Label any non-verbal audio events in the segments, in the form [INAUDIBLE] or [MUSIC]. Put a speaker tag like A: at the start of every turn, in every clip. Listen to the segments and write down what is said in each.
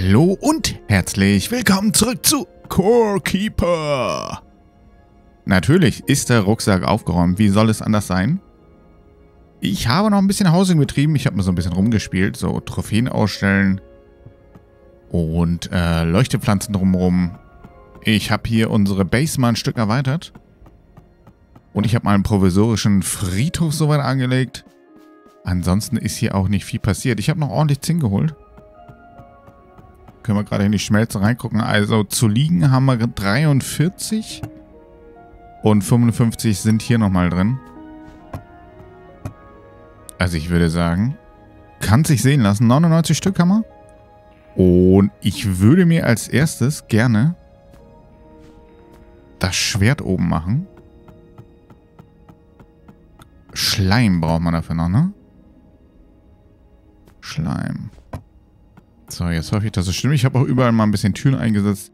A: Hallo und herzlich willkommen zurück zu Core Keeper. Natürlich ist der Rucksack aufgeräumt. Wie soll es anders sein? Ich habe noch ein bisschen Housing betrieben. Ich habe mir so ein bisschen rumgespielt. So Trophäen ausstellen und äh, Leuchtepflanzen drumherum. Ich habe hier unsere Base mal ein Stück erweitert. Und ich habe mal einen provisorischen Friedhof soweit angelegt. Ansonsten ist hier auch nicht viel passiert. Ich habe noch ordentlich Zinn geholt. Können wir gerade in die Schmelze reingucken. Also zu liegen haben wir 43. Und 55 sind hier nochmal drin. Also ich würde sagen, kann sich sehen lassen. 99 Stück haben wir. Und ich würde mir als erstes gerne das Schwert oben machen. Schleim braucht man dafür noch, ne? Schleim. So, jetzt hoffe ich, dass es stimmt. Ich habe auch überall mal ein bisschen Türen eingesetzt,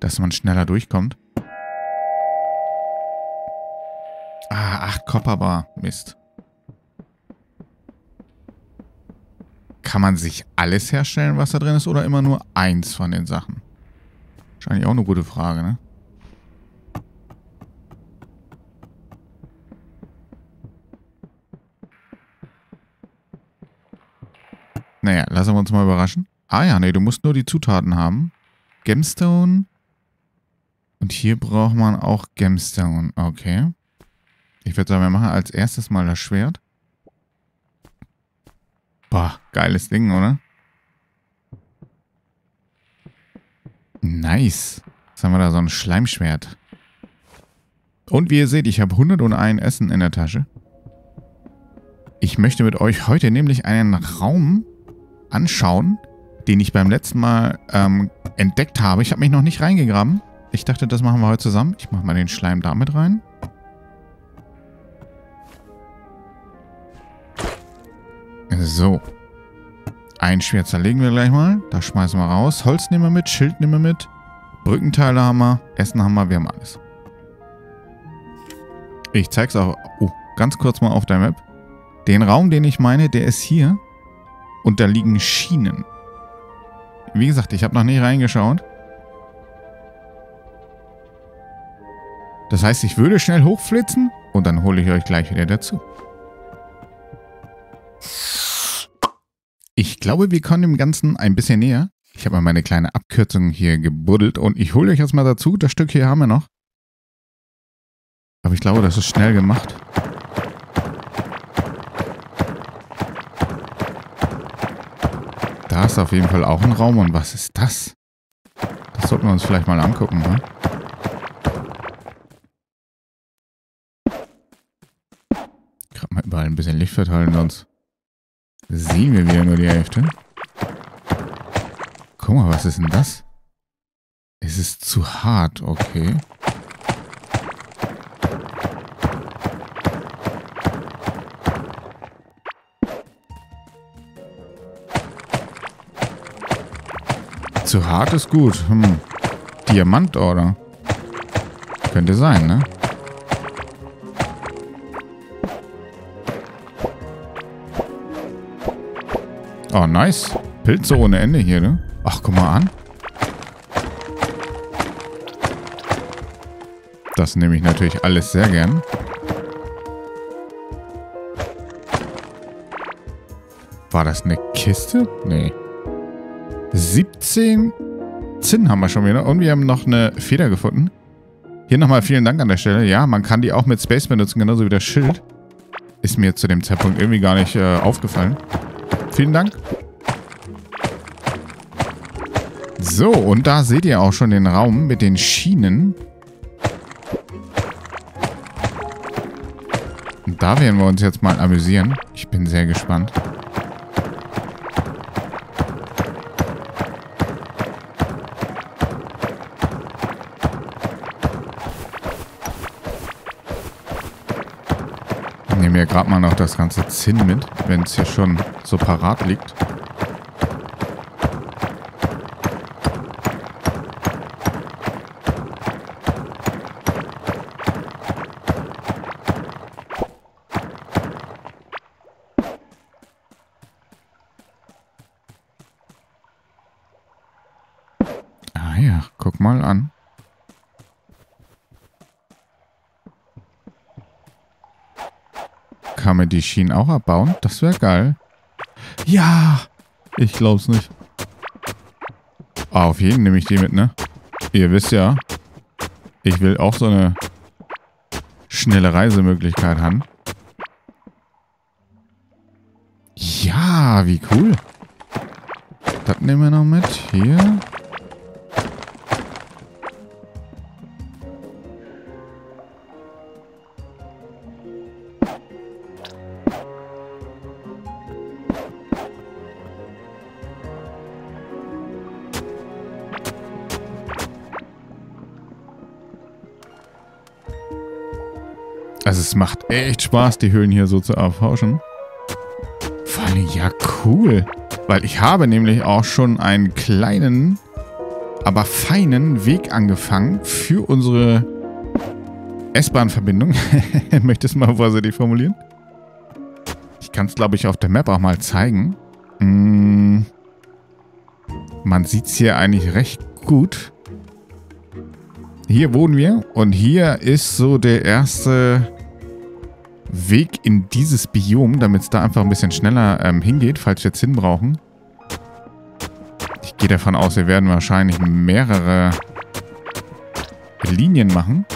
A: dass man schneller durchkommt. Ah, 8 Copperbar. Mist. Kann man sich alles herstellen, was da drin ist, oder immer nur eins von den Sachen? Wahrscheinlich auch eine gute Frage, ne? Naja, lassen wir uns mal überraschen. Ah ja, nee, du musst nur die Zutaten haben. Gemstone. Und hier braucht man auch Gemstone. Okay. Ich würde sagen, wir machen als erstes mal das Schwert. Boah, geiles Ding, oder? Nice. Jetzt haben wir da so ein Schleimschwert. Und wie ihr seht, ich habe 101 Essen in der Tasche. Ich möchte mit euch heute nämlich einen Raum anschauen, den ich beim letzten Mal ähm, entdeckt habe. Ich habe mich noch nicht reingegraben. Ich dachte, das machen wir heute zusammen. Ich mache mal den Schleim damit rein. So. Ein Schwert zerlegen wir gleich mal. Das schmeißen wir raus. Holz nehmen wir mit, Schild nehmen wir mit. Brückenteile haben wir, Essen haben wir, wir haben alles. Ich zeige es auch oh, ganz kurz mal auf der Map. Den Raum, den ich meine, der ist hier. Und da liegen Schienen. Wie gesagt, ich habe noch nicht reingeschaut. Das heißt, ich würde schnell hochflitzen und dann hole ich euch gleich wieder dazu. Ich glaube, wir kommen dem Ganzen ein bisschen näher. Ich habe mal meine kleine Abkürzung hier gebuddelt und ich hole euch jetzt mal dazu. Das Stück hier haben wir noch. Aber ich glaube, das ist schnell gemacht. Ist auf jeden Fall auch ein Raum. Und was ist das? Das sollten wir uns vielleicht mal angucken, ne? Gerade mal überall ein bisschen Licht verteilen, sonst sehen wir wieder nur die Hälfte. Guck mal, was ist denn das? Es ist zu hart, okay. Zu hart ist gut. Hm. Diamant, oder? Könnte sein, ne? Oh, nice. Pilze ohne Ende hier, ne? Ach, guck mal an. Das nehme ich natürlich alles sehr gern. War das eine Kiste? Nee. 17 Zinn haben wir schon wieder. Und wir haben noch eine Feder gefunden. Hier nochmal vielen Dank an der Stelle. Ja, man kann die auch mit Space benutzen, genauso wie das Schild. Ist mir zu dem Zeitpunkt irgendwie gar nicht äh, aufgefallen. Vielen Dank. So, und da seht ihr auch schon den Raum mit den Schienen. Und da werden wir uns jetzt mal amüsieren. Ich bin sehr gespannt. Mir gerade mal noch das ganze Zinn mit, wenn es hier schon so parat liegt. Ah ja, guck mal an. Kann man die Schienen auch abbauen? Das wäre geil. Ja! Ich glaub's nicht. Auf jeden nehme ich die mit, ne? Ihr wisst ja, ich will auch so eine schnelle Reisemöglichkeit haben. Ja, wie cool. Das nehmen wir noch mit. Hier. Es macht echt Spaß, die Höhlen hier so zu erforschen. Vor allem, ja cool. Weil ich habe nämlich auch schon einen kleinen, aber feinen Weg angefangen für unsere S-Bahn-Verbindung. [LAUGHS] Möchtest du mal vorsichtig formulieren? Ich kann es, glaube ich, auf der Map auch mal zeigen. Hm. Man sieht es hier eigentlich recht gut. Hier wohnen wir und hier ist so der erste Weg in dieses Biom, damit es da einfach ein bisschen schneller ähm, hingeht, falls wir jetzt hin brauchen. Ich gehe davon aus, wir werden wahrscheinlich mehrere Linien machen.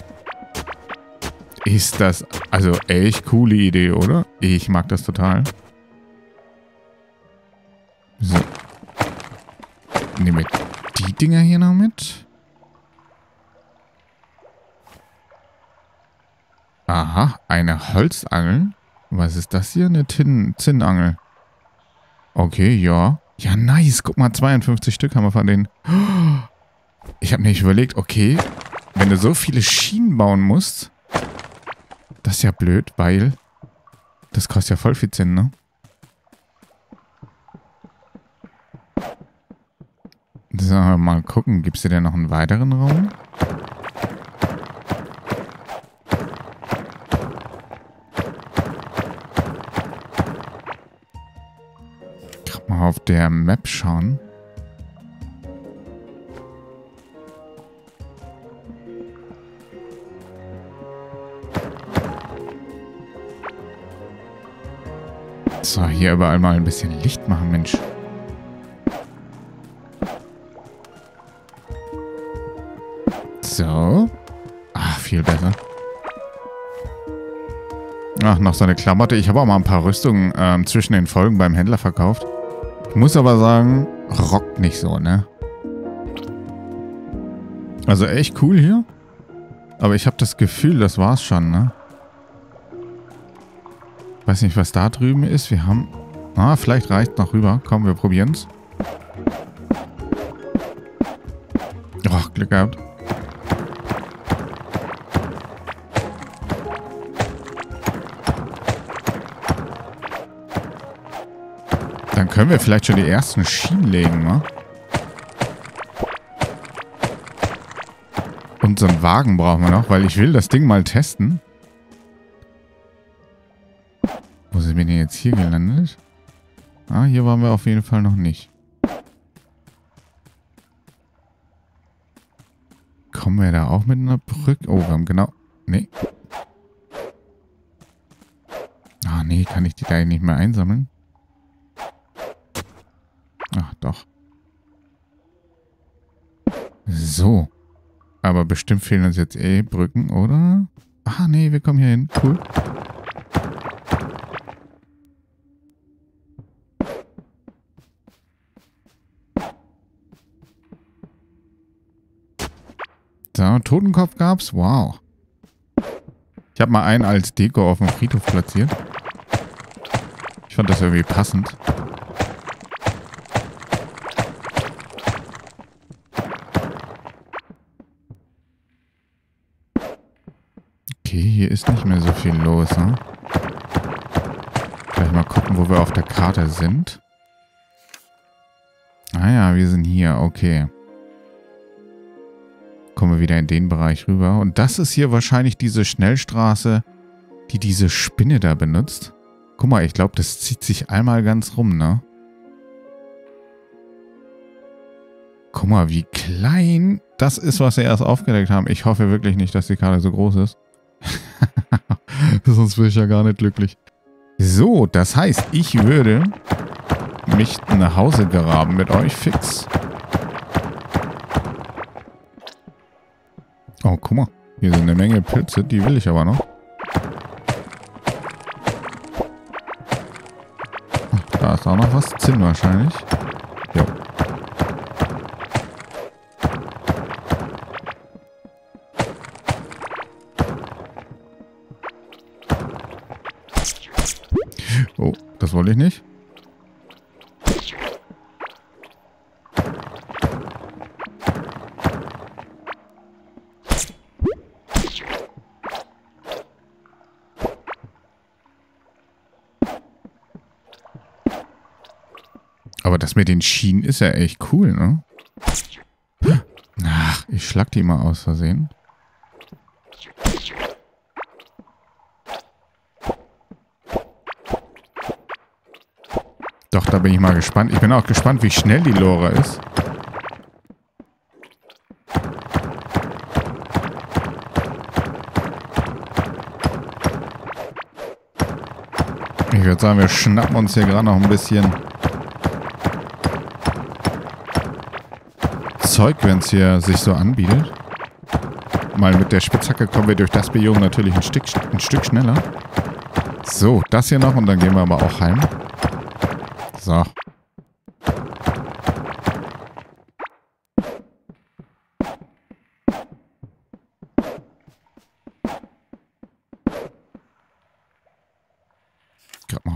A: Ist das also echt coole Idee, oder? Ich mag das total. So. Nehmen wir die Dinger hier noch mit. Aha, eine Holzangel. Was ist das hier? Eine Tin Zinnangel. Okay, ja. Ja, nice. Guck mal, 52 Stück haben wir von denen. Ich habe nicht überlegt, okay, wenn du so viele Schienen bauen musst, das ist ja blöd, weil das kostet ja voll viel Zinn, ne? So, mal gucken. Es hier denn noch einen weiteren Raum? Auf der Map schauen. So, hier überall mal ein bisschen Licht machen, Mensch. So. Ach, viel besser. Ach, noch so eine Klamotte. Ich habe auch mal ein paar Rüstungen ähm, zwischen den Folgen beim Händler verkauft. Muss aber sagen, rockt nicht so, ne? Also echt cool hier. Aber ich habe das Gefühl, das war's schon, ne? Weiß nicht, was da drüben ist. Wir haben... Ah, vielleicht reicht noch rüber. Komm, wir probieren's. Oh, Glück gehabt. Können wir vielleicht schon die ersten Schienen legen, ne? Und so einen Wagen brauchen wir noch, weil ich will das Ding mal testen. Wo sind wir denn jetzt hier gelandet? Ah, hier waren wir auf jeden Fall noch nicht. Kommen wir da auch mit einer Brücke? Oh, wir haben genau... Nee. Ah, nee, kann ich die da nicht mehr einsammeln? Ach, doch. So. Aber bestimmt fehlen uns jetzt eh Brücken, oder? Ah, nee, wir kommen hier hin. Cool. So, Totenkopf gab's. Wow. Ich habe mal einen als Deko auf dem Friedhof platziert. Ich fand das irgendwie passend. Hier ist nicht mehr so viel los, ne? Gleich mal gucken, wo wir auf der Karte sind. Ah ja, wir sind hier, okay. Kommen wir wieder in den Bereich rüber. Und das ist hier wahrscheinlich diese Schnellstraße, die diese Spinne da benutzt. Guck mal, ich glaube, das zieht sich einmal ganz rum, ne? Guck mal, wie klein das ist, was sie erst aufgedeckt haben. Ich hoffe wirklich nicht, dass die Karte so groß ist. [LAUGHS] Sonst wäre ich ja gar nicht glücklich. So, das heißt, ich würde mich nach Hause graben mit euch fix. Oh, guck mal. Hier sind eine Menge Pilze, die will ich aber noch. Da ist auch noch was. Zinn wahrscheinlich. Wollte ich nicht. Aber das mit den Schienen ist ja echt cool, ne? Ach, ich schlag die mal aus Versehen. Doch, da bin ich mal gespannt. Ich bin auch gespannt, wie schnell die Lore ist. Ich würde sagen, wir schnappen uns hier gerade noch ein bisschen Zeug, wenn es hier sich so anbietet. Mal mit der Spitzhacke kommen wir durch das Biom natürlich ein Stück, ein Stück schneller. So, das hier noch und dann gehen wir aber auch heim.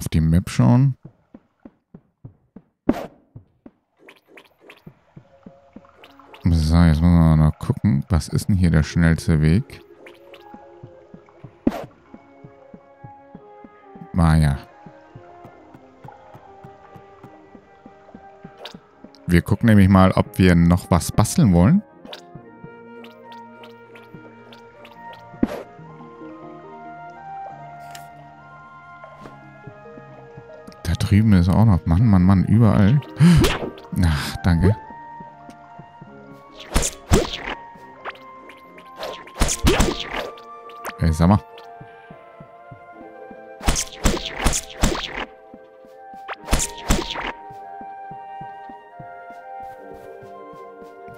A: Auf die Map schauen. So, jetzt müssen wir mal gucken. Was ist denn hier der schnellste Weg? Ah ja. Wir gucken nämlich mal, ob wir noch was basteln wollen. Drüben ist auch noch. Mann, Mann, Mann, überall. Ach, danke. Ey, sag mal.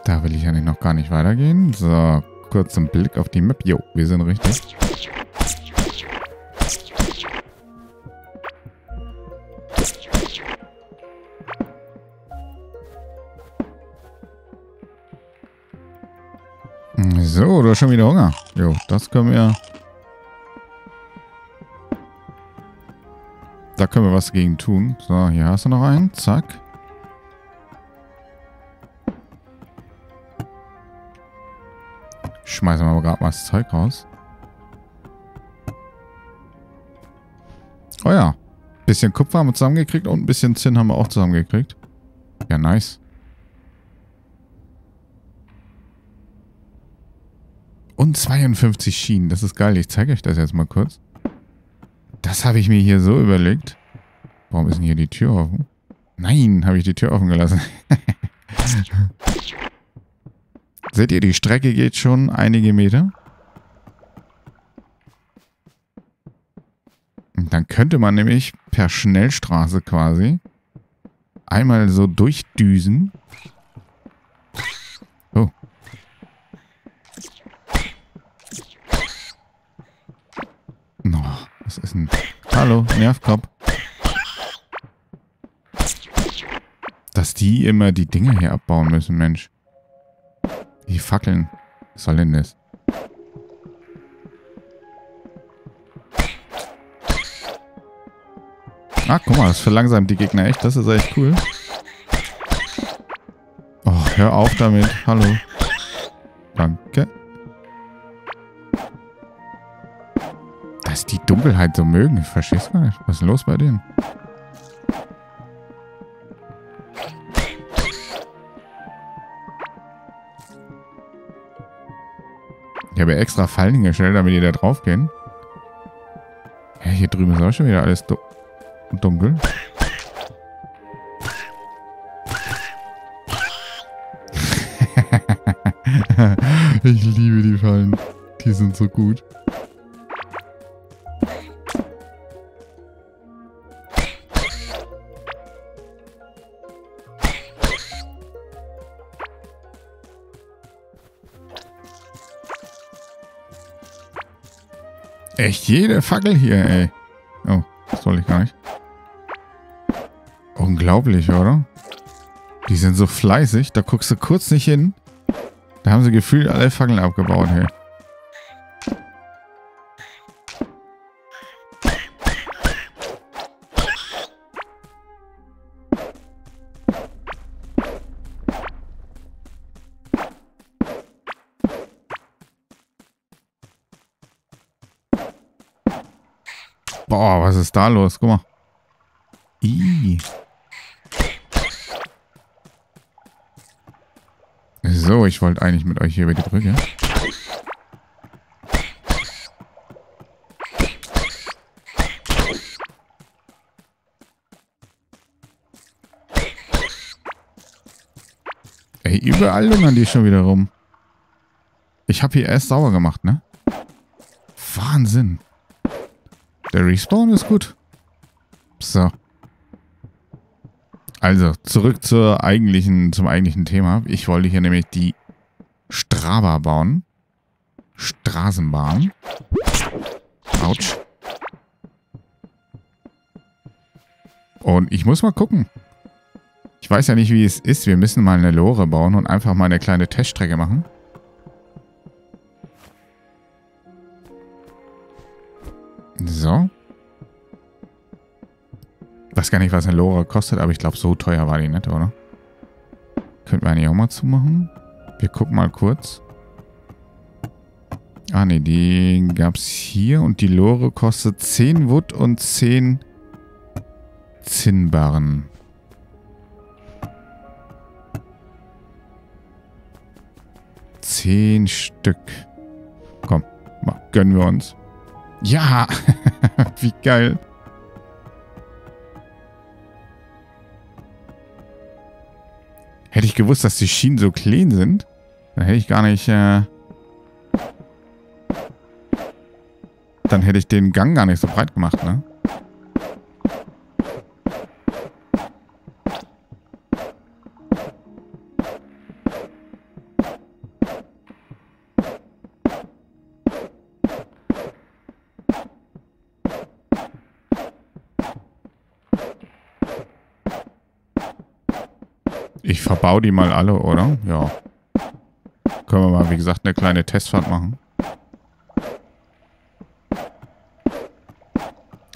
A: Da will ich ja noch gar nicht weitergehen. So, kurz ein Blick auf die Map. Jo, wir sind richtig. Schon wieder Hunger. Jo, das können wir... Da können wir was dagegen tun. So, hier hast du noch einen. Zack. Schmeißen wir aber gerade mal das Zeug raus. Oh ja. Bisschen Kupfer haben wir zusammengekriegt und ein bisschen Zinn haben wir auch zusammengekriegt. Ja, nice. Und 52 Schienen. Das ist geil. Ich zeige euch das jetzt mal kurz. Das habe ich mir hier so überlegt. Warum ist denn hier die Tür offen? Nein, habe ich die Tür offen gelassen. [LAUGHS] Seht ihr, die Strecke geht schon einige Meter. Und dann könnte man nämlich per Schnellstraße quasi einmal so durchdüsen. Oh, was ist denn? Hallo, Nervkopf. Dass die immer die Dinge hier abbauen müssen, Mensch. Die Fackeln. Was soll denn das? Ah, guck mal, das verlangsamt die Gegner echt. Das ist echt cool. Oh, hör auf damit. Hallo. Danke. Die Dunkelheit so mögen. Verstehst du nicht? Was ist los bei denen? Ich habe extra Fallen hingestellt, damit die da drauf gehen. Ja, hier drüben ist auch schon wieder alles du dunkel. [LAUGHS] Ich liebe die Fallen. Die sind so gut. Jede Fackel hier, ey. Oh, das soll ich gar nicht. Unglaublich, oder? Die sind so fleißig, da guckst du kurz nicht hin. Da haben sie gefühlt alle Fackeln abgebaut, hey. Boah, was ist da los? Guck mal. Ih. So, ich wollte eigentlich mit euch hier über die Brücke. Ey, überall lungern die schon wieder rum. Ich habe hier erst sauber gemacht, ne? Wahnsinn. Der Respawn ist gut. So. Also, zurück zur eigentlichen, zum eigentlichen Thema. Ich wollte hier nämlich die Strava bauen. Straßenbahn. Autsch. Und ich muss mal gucken. Ich weiß ja nicht, wie es ist. Wir müssen mal eine Lore bauen und einfach mal eine kleine Teststrecke machen. So. Weiß gar nicht, was eine Lore kostet, aber ich glaube, so teuer war die nicht, oder? Könnten wir eigentlich auch mal zumachen. Wir gucken mal kurz. Ah, ne, die gab es hier und die Lore kostet 10 Wood und 10 Zinnbarren. Zehn Stück. Komm, mal, gönnen wir uns. Ja, [LAUGHS] wie geil. Hätte ich gewusst, dass die Schienen so clean sind, dann hätte ich gar nicht... Äh dann hätte ich den Gang gar nicht so breit gemacht, ne? Verbau die mal alle, oder? Ja. Können wir mal, wie gesagt, eine kleine Testfahrt machen.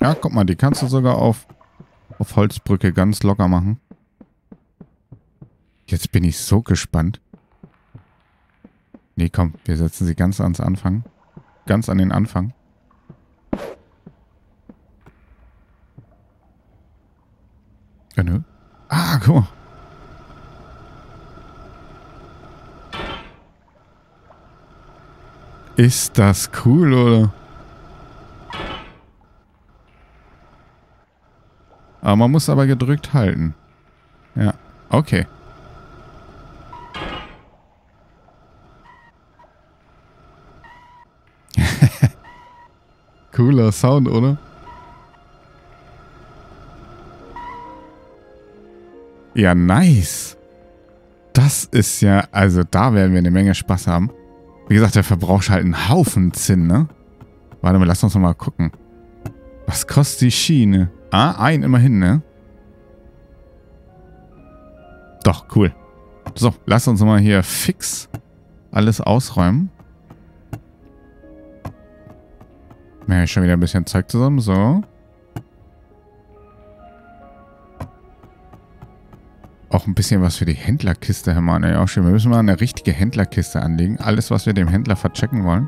A: Ja, guck mal, die kannst du sogar auf, auf Holzbrücke ganz locker machen. Jetzt bin ich so gespannt. Nee, komm, wir setzen sie ganz ans Anfang. Ganz an den Anfang. Ja, nö. Ah, guck mal. Ist das cool, oder? Aber man muss aber gedrückt halten. Ja, okay. [LAUGHS] Cooler Sound, oder? Ja, nice. Das ist ja, also da werden wir eine Menge Spaß haben. Wie gesagt, der verbraucht halt einen Haufen Zinn, ne? Warte mal, lass uns noch mal gucken. Was kostet die Schiene? Ah, ein immerhin, ne? Doch, cool. So, lass uns mal hier fix alles ausräumen. Ja, schon wieder ein bisschen Zeug zusammen. So. Auch ein bisschen was für die Händlerkiste, Herr Mann. Ja, auch schön. Wir müssen mal eine richtige Händlerkiste anlegen. Alles, was wir dem Händler verchecken wollen.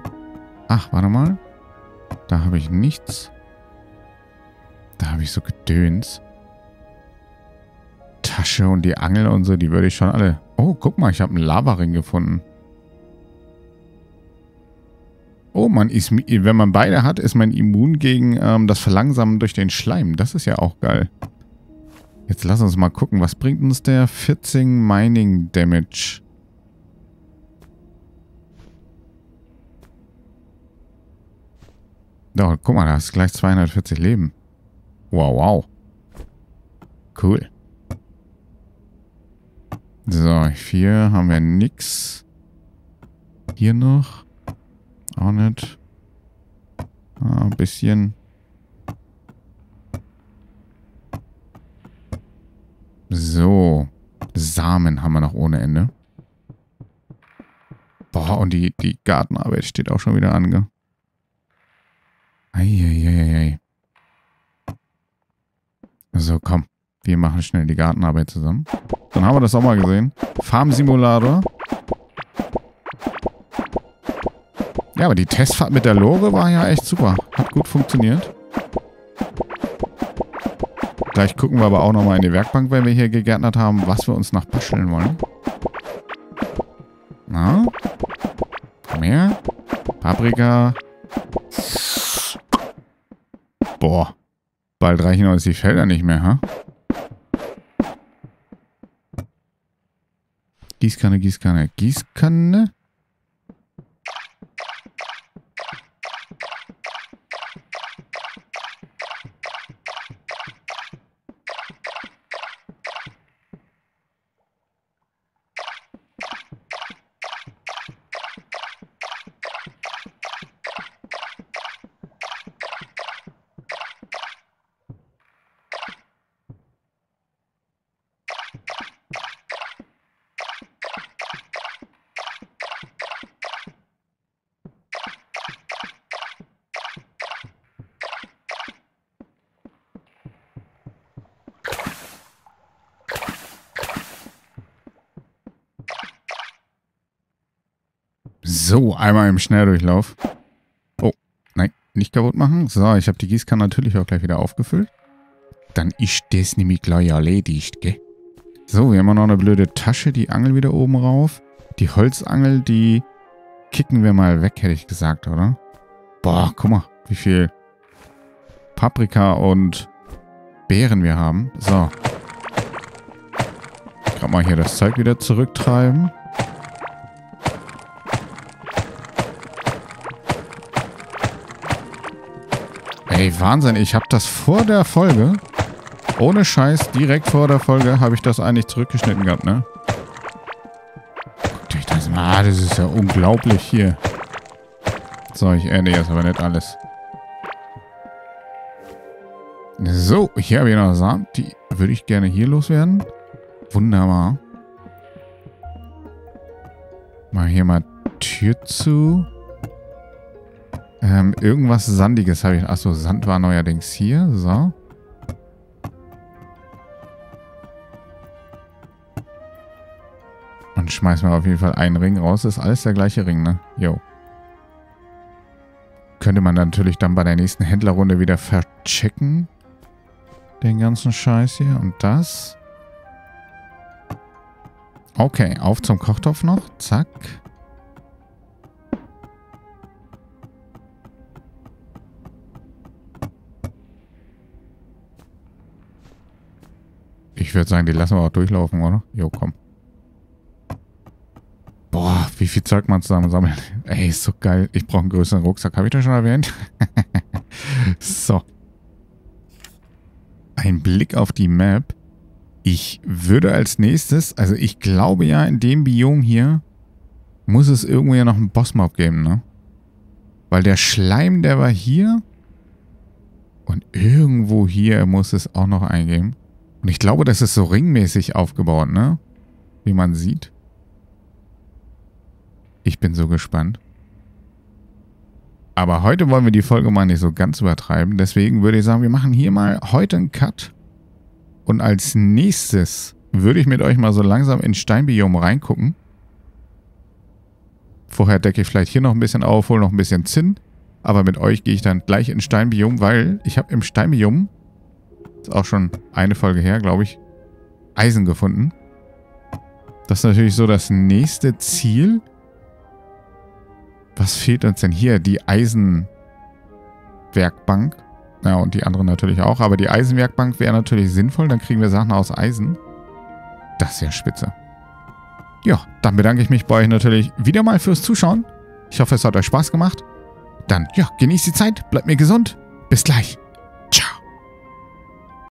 A: Ach, warte mal. Da habe ich nichts. Da habe ich so Gedöns. Tasche und die Angel und so, die würde ich schon alle... Oh, guck mal, ich habe einen Lavaring gefunden. Oh, man ist, wenn man beide hat, ist man immun gegen ähm, das Verlangsamen durch den Schleim. Das ist ja auch geil. Jetzt lass uns mal gucken, was bringt uns der 14 Mining Damage? Doch, guck mal, da ist gleich 240 Leben. Wow, wow. Cool. So, hier haben wir nix. Hier noch. Auch nicht. Ah, ein bisschen. So. Samen haben wir noch ohne Ende. Boah, und die, die Gartenarbeit steht auch schon wieder an, gell? Eieieiei. So, komm. Wir machen schnell die Gartenarbeit zusammen. Dann haben wir das auch mal gesehen. Farm Simulator. Ja, aber die Testfahrt mit der Lore war ja echt super. Hat gut funktioniert. Gleich gucken wir aber auch nochmal in die Werkbank, wenn wir hier gegärtnert haben, was wir uns noch basteln wollen. Na? Mehr? Paprika. Boah. Bald reichen uns die Felder nicht mehr, ha? Gießkanne, Gießkanne, Gießkanne. So, einmal im Schnelldurchlauf. Oh, nein, nicht kaputt machen. So, ich habe die Gießkanne natürlich auch gleich wieder aufgefüllt. Dann ist das nämlich gleich erledigt, gell? So, wir haben noch eine blöde Tasche, die Angel wieder oben rauf. Die Holzangel, die kicken wir mal weg, hätte ich gesagt, oder? Boah, guck mal, wie viel Paprika und Beeren wir haben. So. Gerade mal hier das Zeug wieder zurücktreiben. Ey, Wahnsinn. Ich habe das vor der Folge, ohne Scheiß, direkt vor der Folge, habe ich das eigentlich zurückgeschnitten gehabt, ne? Guckt euch das mal Das ist ja unglaublich hier. So, ich ernte jetzt aber nicht alles. So, hier habe ich noch Samen. Die würde ich gerne hier loswerden. Wunderbar. Mal hier mal Tür zu. Ähm, irgendwas Sandiges habe ich. Achso, Sand war neuerdings hier. So. Und schmeißen wir auf jeden Fall einen Ring raus. Ist alles der gleiche Ring, ne? Jo. Könnte man natürlich dann bei der nächsten Händlerrunde wieder verchecken. Den ganzen Scheiß hier. Und das. Okay, auf zum Kochtopf noch. Zack. Ich würde sagen, die lassen wir auch durchlaufen, oder? Jo, komm. Boah, wie viel Zeug man zusammen sammelt. [LAUGHS] Ey, ist so geil. Ich brauche einen größeren Rucksack. Habe ich das schon erwähnt? [LAUGHS] so. Ein Blick auf die Map. Ich würde als nächstes, also ich glaube ja, in dem Biom hier muss es irgendwo ja noch einen Bossmob geben, ne? Weil der Schleim, der war hier. Und irgendwo hier muss es auch noch eingeben. Und ich glaube, das ist so ringmäßig aufgebaut, ne? Wie man sieht. Ich bin so gespannt. Aber heute wollen wir die Folge mal nicht so ganz übertreiben. Deswegen würde ich sagen, wir machen hier mal heute einen Cut. Und als nächstes würde ich mit euch mal so langsam in Steinbiom reingucken. Vorher decke ich vielleicht hier noch ein bisschen auf, hole noch ein bisschen Zinn. Aber mit euch gehe ich dann gleich in Steinbiom, weil ich habe im Steinbiom ist auch schon eine Folge her, glaube ich. Eisen gefunden. Das ist natürlich so das nächste Ziel. Was fehlt uns denn hier? Die Eisenwerkbank. Ja, und die anderen natürlich auch. Aber die Eisenwerkbank wäre natürlich sinnvoll. Dann kriegen wir Sachen aus Eisen. Das ist ja spitze. Ja, dann bedanke ich mich bei euch natürlich wieder mal fürs Zuschauen. Ich hoffe, es hat euch Spaß gemacht. Dann, ja, genießt die Zeit, bleibt mir gesund. Bis gleich.